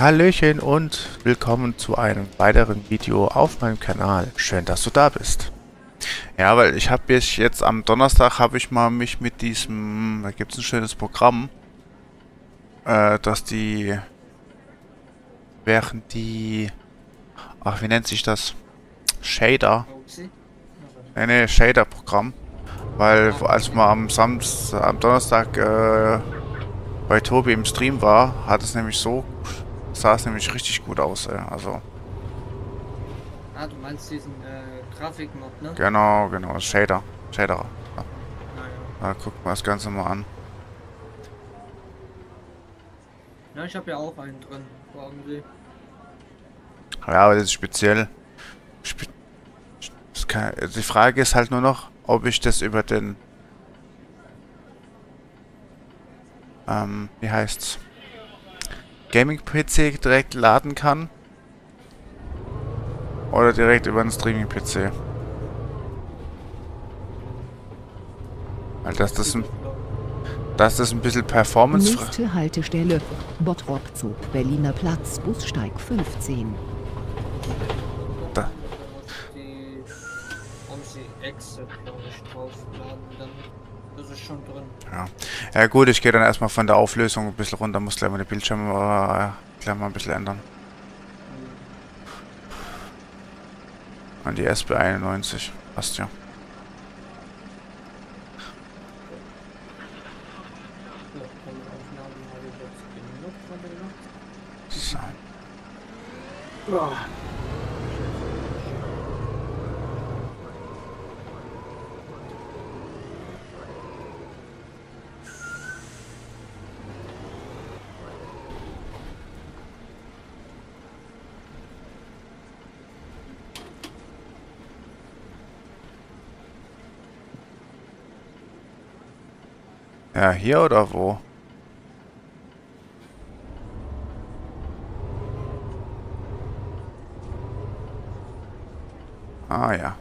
Hallöchen und willkommen zu einem weiteren Video auf meinem Kanal. Schön, dass du da bist. Ja, weil ich habe jetzt am Donnerstag habe ich mal mich mit diesem, da gibt es ein schönes Programm, äh, dass die, während die, ach wie nennt sich das, Shader, ne ne Shader Programm, weil als man am Samstag, am Donnerstag äh, bei Tobi im Stream war, hat es nämlich so, sah es nämlich richtig gut aus, ey. also. Ah, du meinst diesen äh, Grafikmod, ne? Genau, genau, Shader, Shader. Ja. Naja. Da guckt man das Ganze mal an. Ja, ich habe ja auch einen drin, sie? Ja, aber das ist speziell. Spe das kann, also die Frage ist halt nur noch, ob ich das über den... Ähm, wie heißt's? Gaming-PC direkt laden kann. Oder direkt über einen Streaming-PC. Weil das, das, ein, das ist ein bisschen Performance... Nächste Haltestelle Bottrop-Zug, Berliner Platz, Bussteig 15. Da. Die OMSI Exit, glaube ich, draufladen, dann das ist schon drin. Ja. ja gut, ich gehe dann erstmal von der Auflösung ein bisschen runter, muss gleich mal den Bildschirm äh, gleich mal ein bisschen ändern. An die SB 91. Passt ja. Ja, alle Aufnahmen habe ich jetzt genug von der Nacht. So. Ja, hier oder wo? Ah ja.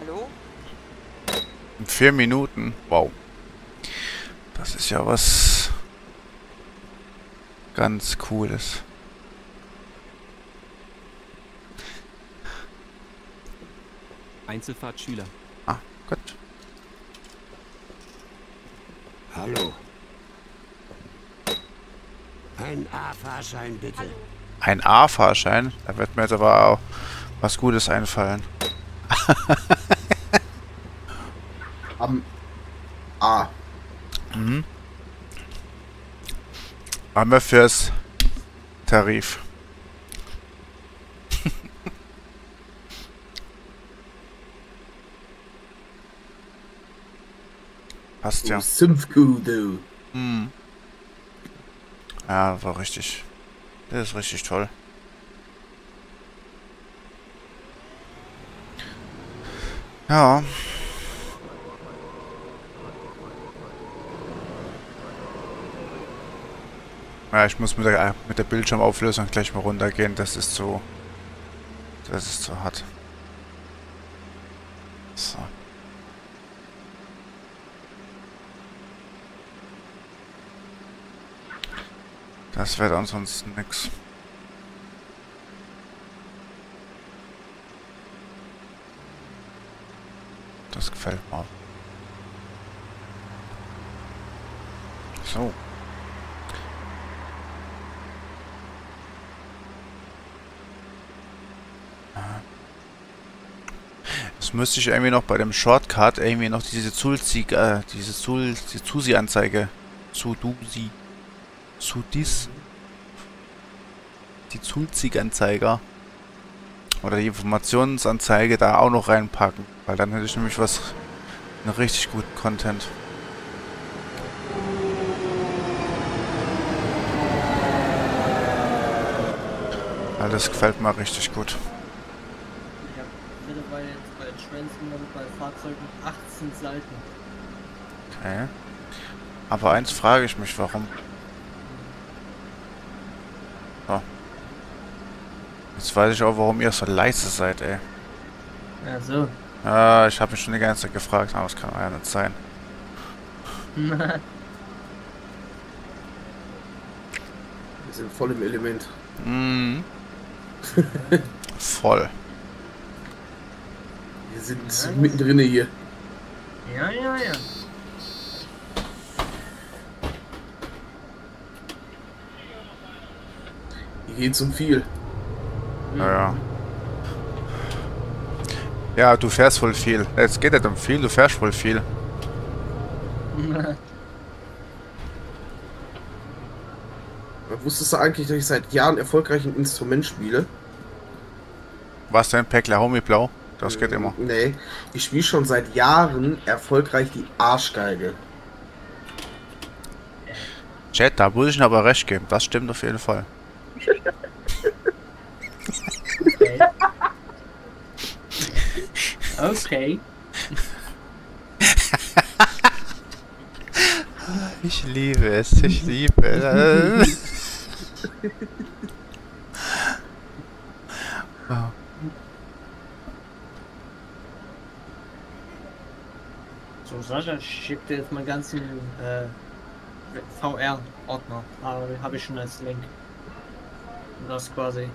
Hallo? In vier Minuten. Wow. Das ist ja was ganz Cooles. Einzelfahrt Schüler. Ah, gut. Hallo. Ein A-Fahrschein bitte. Ein A-Fahrschein. Da wird mir jetzt aber auch was Gutes einfallen. Am A. Mhm. Wir fürs Tarif. Passt ja. Du Sümpfkuh, du. Hm. Ja, war richtig. Das ist richtig toll. Ja. Ja, ich muss mit der, mit der Bildschirmauflösung gleich mal runtergehen. Das ist so... Das ist so hart. So. Das wird ansonsten nix. Das gefällt mir. So. Das müsste ich irgendwie noch bei dem Shortcut irgendwie noch diese Zulzi, äh, diese Zul, die Zusi-Anzeige. Sudusi. Sudis. Die Zulzig-Anzeiger. Oder die Informationsanzeige da auch noch reinpacken. Weil dann hätte ich nämlich was, einen richtig guten Content. Das gefällt mir richtig gut. Jetzt bei Fahrzeugen 18 Seiten. Okay. Aber eins frage ich mich, warum. So. Jetzt weiß ich auch, warum ihr so leise seid, ey. Ja, so. Ah, ich habe mich schon die ganze Zeit gefragt, aber es kann ja nicht sein. Wir sind voll im Element. Mhm. Voll. Wir sind mittendrin hier. ja, ja, ja. Hier geht's um viel. Naja. Ja, du fährst wohl viel. Es geht nicht um viel, du fährst wohl viel. Wusstest du eigentlich, dass ich seit Jahren erfolgreich ein Instrument spiele? Was denn, Päckler Homie Blau? Das geht immer. Nee, ich spiele schon seit Jahren erfolgreich die Arschgeige. Chat, da muss ich Ihnen aber recht geben. Das stimmt auf jeden Fall. Okay. Ich liebe es, ich liebe es. So, Sascha, ich schick dir jetzt meinen ganzen äh, VR-Ordner. Habe ich schon als Link. Und da ist quasi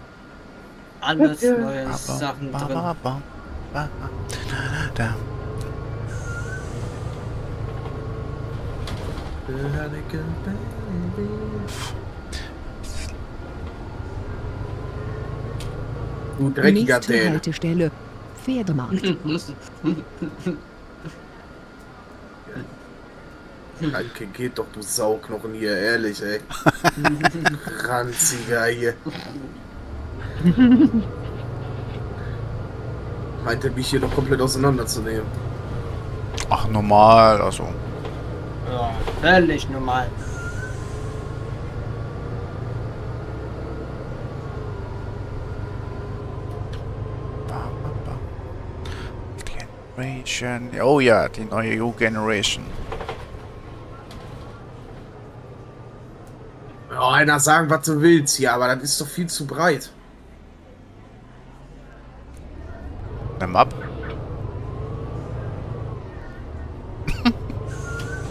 alles neue Sachen drin. Da. Du dreckiger Nächste. Haltestelle. Pferdemarkt. Danke, geht doch, du Sauknochen hier, ehrlich, ey. Ranziger hier. Meint er mich hier doch komplett auseinanderzunehmen. Ach, normal, also. Ja, völlig normal. Generation. Oh ja, die neue U-Generation. Einer sagen, was du willst hier, aber das ist doch viel zu breit. Nimm ab.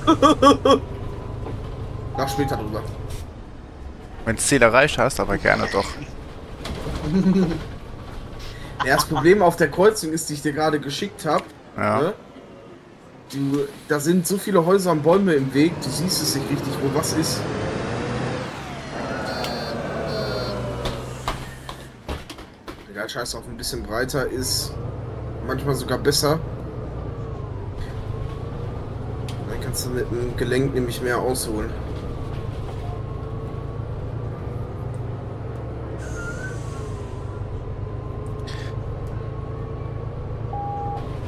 Nach später drüber. Wenn Ziel erreicht hast, aber gerne doch. Ja, das Problem auf der Kreuzung ist, die ich dir gerade geschickt habe. Ja. Ne? Du, da sind so viele Häuser und Bäume im Weg, du siehst es nicht richtig, wo was ist. Egal, scheiß auf ein bisschen breiter ist manchmal sogar besser. Dann kannst du mit dem Gelenk nämlich mehr ausholen.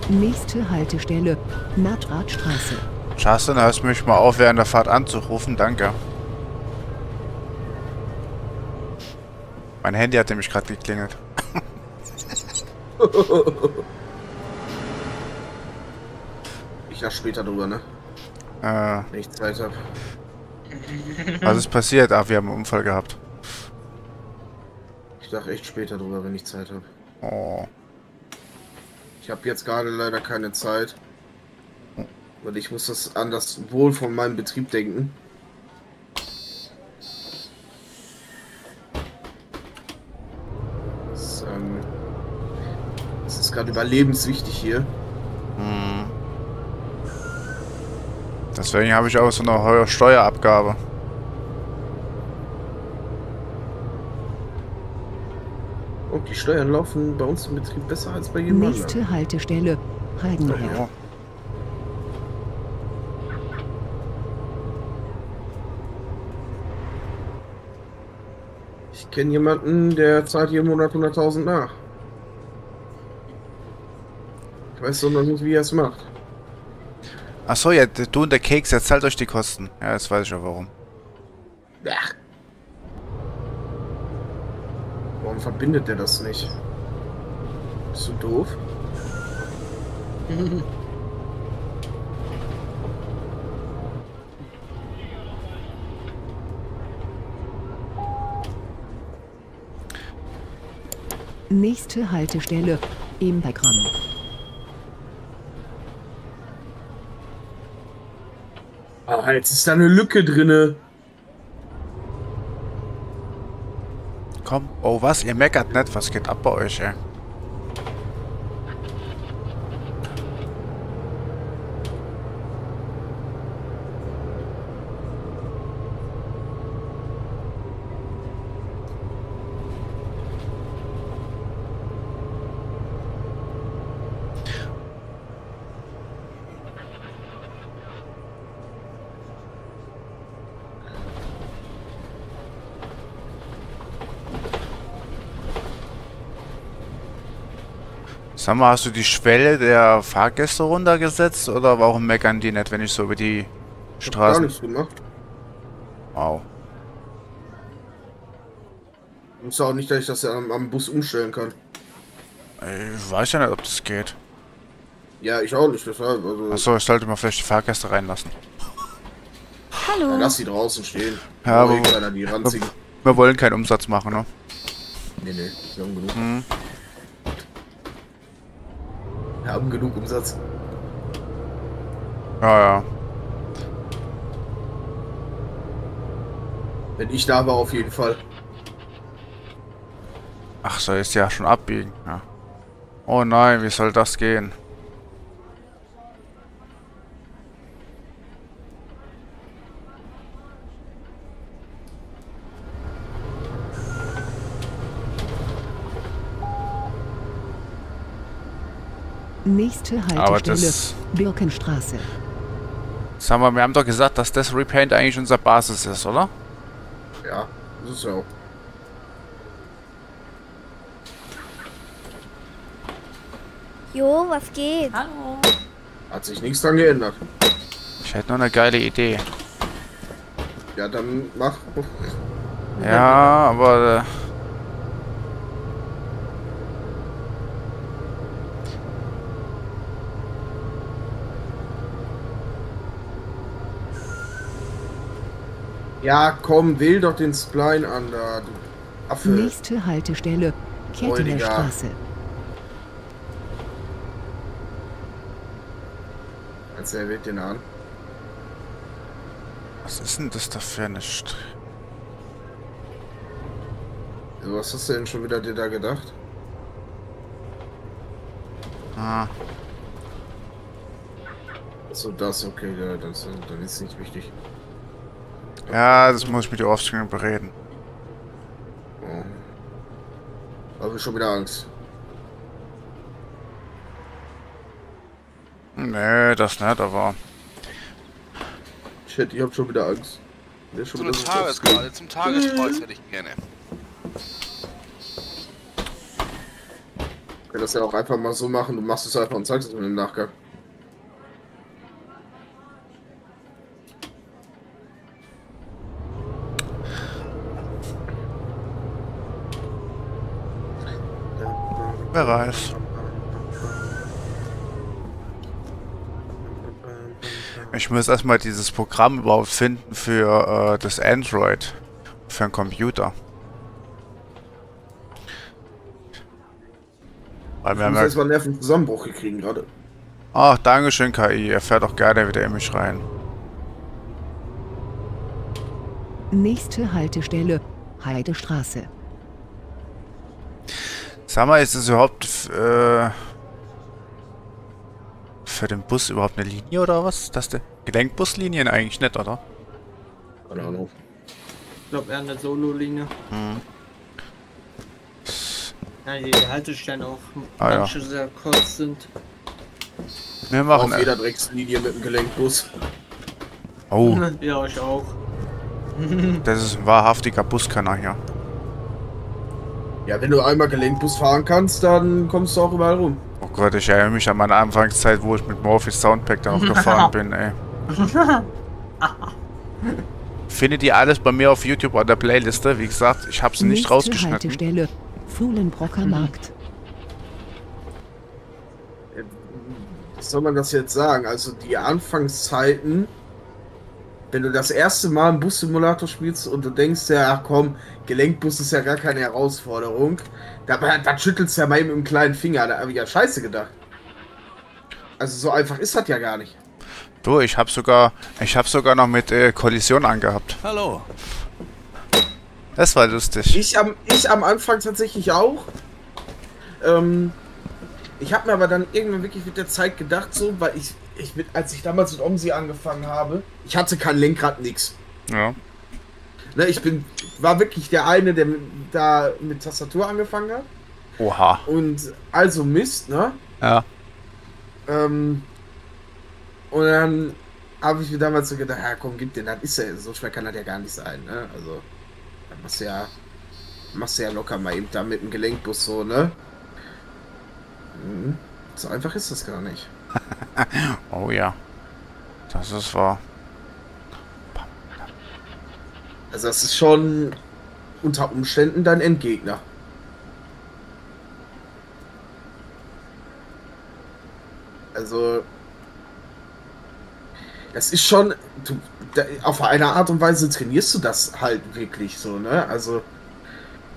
Nächste Haltestelle. Nahtradstraße. Justin, hörst mich mal auf, während der Fahrt anzurufen? Danke. Mein Handy hat nämlich gerade geklingelt. Ich lass später drüber, ne? Äh, Wenn ich Zeit habe. was ist passiert? Ah, wir haben einen Unfall gehabt. Ich sag echt später drüber, wenn ich Zeit habe. Oh. Ich habe jetzt gerade leider keine Zeit. Und ich muss das an das Wohl von meinem Betrieb denken. Das, ähm, gerade überlebenswichtig hier. Hm. Deswegen habe ich auch so eine hohe Steuerabgabe. Und die Steuern laufen bei uns im Betrieb besser als bei jedem anderen. Nächste Haltestelle. Heidenberg. Oh. Ich kenne jemanden, der zahlt jeden Monat 100.000 nach. Ich weiß doch noch nicht, wie er es macht. Achso, ja, du und der Keks, jetzt zahlt euch die Kosten. Ja, jetzt weiß ich auch warum. Ach. Warum verbindet der das nicht? Bist du doof? Nächste Haltestelle. Impegram. Ah, jetzt ist da eine Lücke drinne. Komm. Oh, was? Ihr meckert nicht? Was geht ab bei euch, ey? Sag mal, hast du die Schwelle der Fahrgäste runtergesetzt oder warum meckern die nicht, wenn ich so über die Ich hab gar Straßen... nichts gemacht. Wow. Muss auch nicht, dass ich das am, am Bus umstellen kann. Ich weiß ja nicht, ob das geht. Ja, ich auch nicht, deshalb. Also, Achso, ich sollte mal vielleicht die Fahrgäste reinlassen. ja, lass sie draußen stehen. Ja, aber- ranziehen. Wir wollen keinen Umsatz machen, ne? Nee, nee, wir haben genug. Hm. Haben genug Umsatz. Ja, ja. Wenn ich da war, auf jeden Fall. Ach, soll jetzt ja schon abbiegen. Ja. Oh nein, wie soll das gehen? Nächste Aber Haltestelle. das... Birkenstraße. Sag mal, wir haben doch gesagt, dass das Repaint eigentlich unser Basis ist, oder? Ja, das ist auch. Jo, was geht? Hallo. Hat sich nichts dran geändert. Ich hätte noch eine geile Idee. Ja, dann mach. Ja, aber... Äh, Ja, komm, wähl doch den Spline an da, du Affe. Nächste Haltestelle. Freudiger. Straße. Als er wählt den an. was ist denn das da für eine... St Also, was hast du denn schon wieder dir da gedacht? ah, So, das, okay, ja, das, dann ist nicht wichtig. Ja, das muss ich mit dir offscreen bereden. Oh. Habe ich schon wieder Angst. Nee, das nicht, aber... Shit, ich hab schon wieder Angst. Der schon Zum Tagesgrade, zum Tageskreuz hätte ich gerne. Ich kann das ja auch einfach mal so machen, du machst es einfach und zeigst es mir im Nachgang. Wer weiß. Ich muss erstmal dieses Programm überhaupt finden für äh, das Android. Für einen Computer. Weil wir Ich haben muss ja... jetzt mal einen Nervenzusammenbruch gekriegt gerade. Ach, Dankeschön, KI. Er fährt auch gerne wieder in mich rein. Nächste Haltestelle. Heidestraße. Sag mal, ist es überhaupt äh, für den Bus überhaupt eine Linie oder was? Das der Gelenkbuslinien eigentlich nicht, oder? Keine Ahnung. Ich glaube eher eine Solo-Linie. Hm. Ja, die Haltestellen auch Ah, ja. manche sehr kurz sind. Wir machen... Auf jeder Dreckslinie mit dem Gelenkbus. Oh, Ja, ich auch. das ist ein wahrhaftiger Buskanner hier. Ja, wenn du einmal Gelenkbus fahren kannst, dann kommst du auch überall rum. Oh Gott, ich erinnere mich an meine Anfangszeit, wo ich mit Morphys Soundpack da noch gefahren bin, ey. Findet ihr alles bei mir auf YouTube an der Playliste? Wie gesagt, ich habe sie nicht Nächste rausgeschnitten. Haltestelle. Fuhlenbrocker Markt. Was soll man das jetzt sagen? Also die Anfangszeiten wenn du das erste Mal einen Bus-Simulator spielst und du denkst ja, ach komm, Gelenkbus ist ja gar keine Herausforderung, da, da schüttelst du ja mal eben mit dem kleinen Finger, da habe ich ja scheiße gedacht. Also so einfach ist das ja gar nicht. Du, ich habe sogar, ich habe sogar noch mit äh, Kollision angehabt. Hallo. Das war lustig. Ich am, ich am Anfang tatsächlich auch. Ähm, ich habe mir aber dann irgendwann wirklich mit der Zeit gedacht, so, weil ich, ich mit, als ich damals mit Omsi angefangen habe, ich hatte kein Lenkrad, nix. Ja. Ne, ich bin, war wirklich der eine, der mit- da mit Tastatur angefangen hat. Oha. Und also Mist, ne? Ja. Ähm, und dann habe ich mir damals so gedacht, ja komm, gib den, das ist ja, so schwer kann das ja gar nicht sein, ne? Also, dann machst du ja, machst du ja locker mal eben da mit dem Gelenkbus so, ne? Mhm. So einfach ist das gar nicht. Oh ja. Das ist wahr. Also das ist schon unter Umständen dein Endgegner. Also das ist schon du, da, auf eine Art und Weise trainierst du das halt wirklich so, ne? Also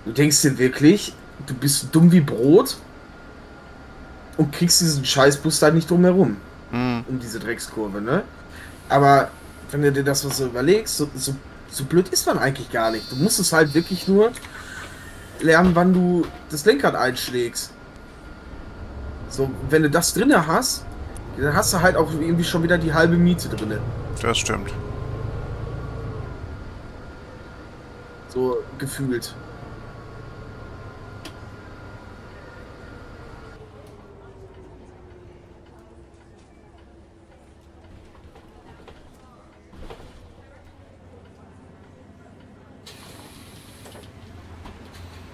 du denkst dir wirklich, du bist dumm wie Brot und kriegst diesen Scheißbus da nicht drum herum Hm. um diese Dreckskurve, ne? Aber wenn du dir das was so überlegst, so, so, so blöd ist man eigentlich gar nicht. Du musst es halt wirklich nur lernen, wann du das Lenkrad einschlägst. So, wenn du das drinne hast, dann hast du halt auch irgendwie schon wieder die halbe Miete drinne. Das stimmt. So gefühlt.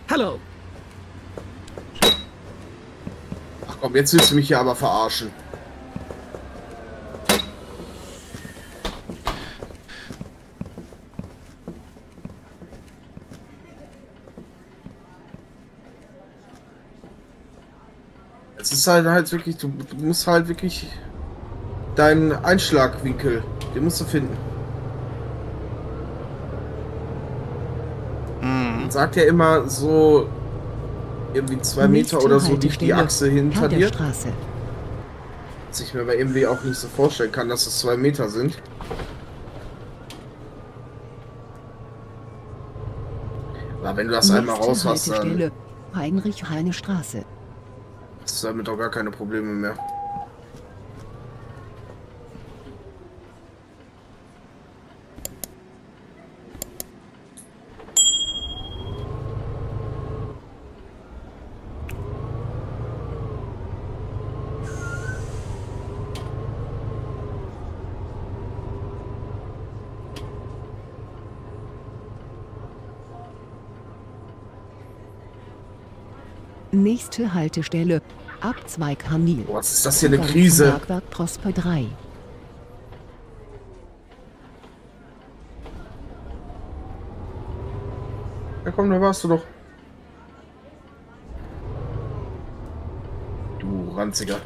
Hallo. Ach komm, jetzt willst du mich hier aber verarschen. Es ist halt halt wirklich, du, du musst halt wirklich deinen Einschlagwinkel, den musst du finden. Hm. Man sagt ja immer so irgendwie zwei Meter oder so liegt die Achse hinter dir. Straße. Was ich mir aber irgendwie auch nicht so vorstellen kann, dass es zwei Meter sind. Aber wenn du das einmal raus hast, dann Heinrich-Heine-Straße. hast du damit auch gar keine Probleme mehr. Nächste Haltestelle, Abzweig Hamil. Boah, was ist das hier eine Krise? Bergwerk Prosper 3. Ja komm, da warst du doch. Du ranziger.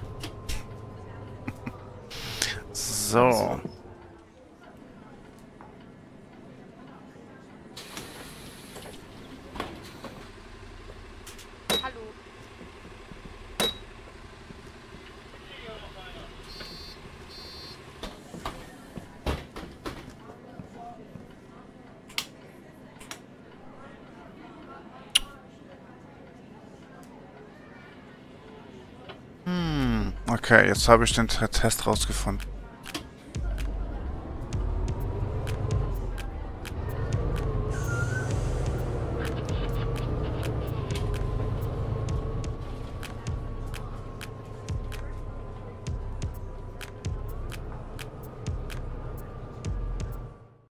So. Hallo. Hm. Okay, jetzt habe ich den Test rausgefunden.